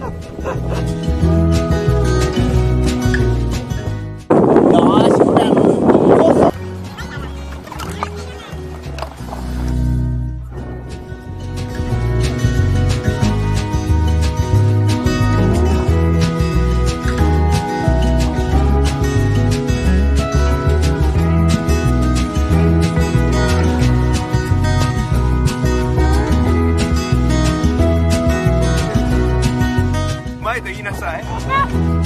Ha ha ha! ないと言いなさい。